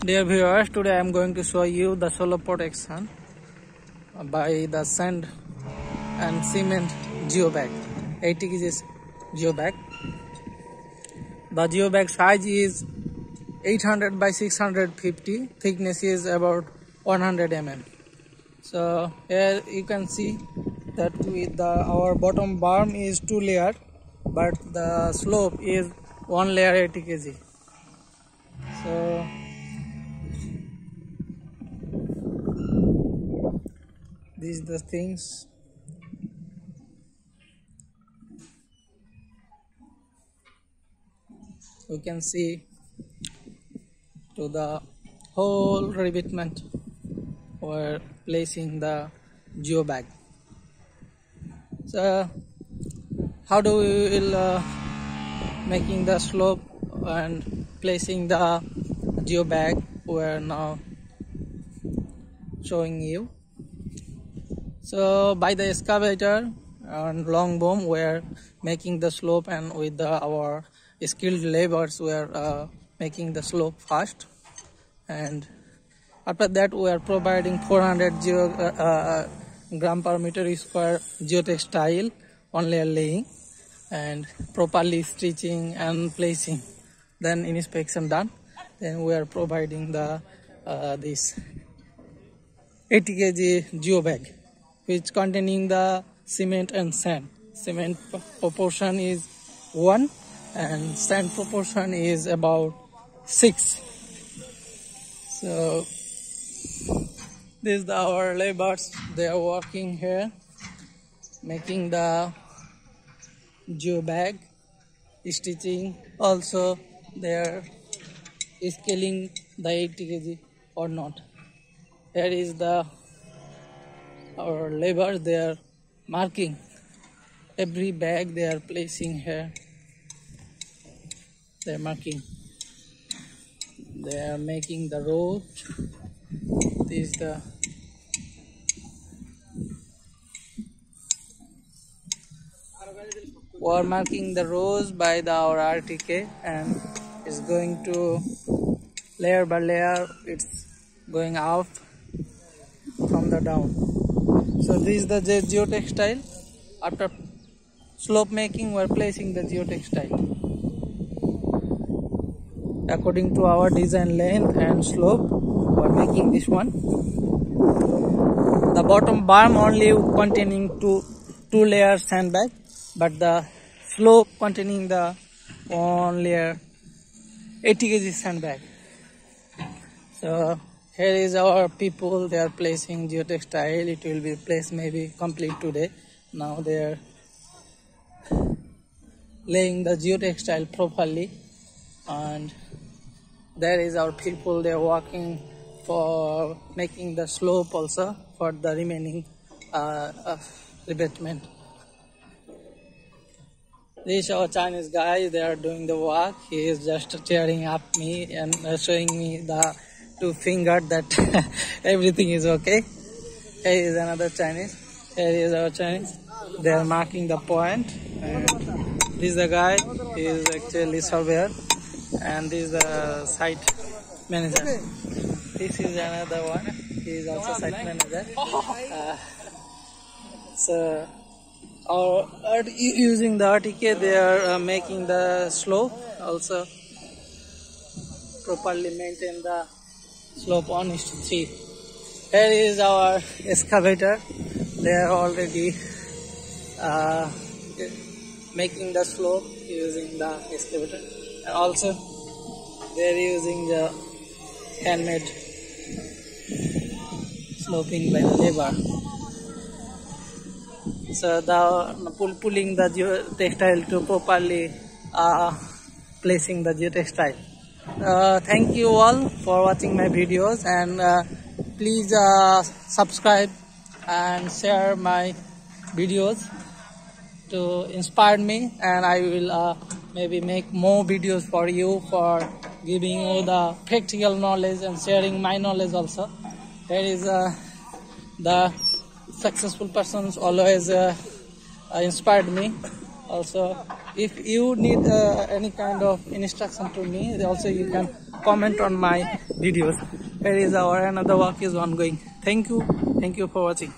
Dear viewers, today I am going to show you the slope protection by the sand and cement geobag. 80 kg geobag. The geobag size is 800 by 650. Thickness is about 100 mm. So here you can see that with the our bottom berm is two layer, but the slope is one layer 80 kg. So these the things. You can see to the whole revetment or placing the geo bag. So how do we will uh, making the slope and placing the geobag we are now showing you so by the excavator and long boom we are making the slope and with the, our skilled laborers we are uh, making the slope fast. And after that we are providing 400 geo, uh, uh, gram per meter square geotextile on layer laying and properly stitching and placing. Then inspection done. Then we are providing the uh, this 80 kg geo bag which containing the cement and sand. Cement proportion is 1 and sand proportion is about 6 so this is our laborers they are working here making the geo bag stitching. Also they are scaling the 80 kg or not. Here is the our labor they are marking every bag they are placing here. They are marking. They are making the road. This is the we are marking the rows by the our RTK and it's going to layer by layer it's going up from the down so this is the geotextile. After slope making we're placing the geotextile. According to our design length and slope we're making this one. The bottom berm only containing two two layer sandbag but the slope containing the one layer 80 kg sandbag. So here is our people they are placing geotextile. It will be placed maybe complete today. Now they are laying the geotextile properly. And there is our people they are working for making the slope also for the remaining uh, uh, revetment these are Chinese guys they are doing the work. He is just tearing up me and showing me the two finger that everything is okay. Here is another Chinese. Here is our Chinese. They are marking the point. And this is the guy. He is actually surveyor. And this is the site manager. This is another one. He is also site manager. Uh, so our using the RTK they are uh, making the slope also. Properly maintain the slope on is to 3 here is our excavator. They are already uh, making the slope using the excavator. And also they are using the handmade sloping by the labor so the pull, pulling the textile to properly uh, placing the geotextile uh, thank you all for watching my videos and uh, please uh, subscribe and share my videos to inspire me and I will uh, maybe make more videos for you for giving you the practical knowledge and sharing my knowledge also. There is uh, the successful persons always inspired me also if you need uh, any kind of instruction to me also you can comment on my videos. Here is our another work is ongoing. Thank you. Thank you for watching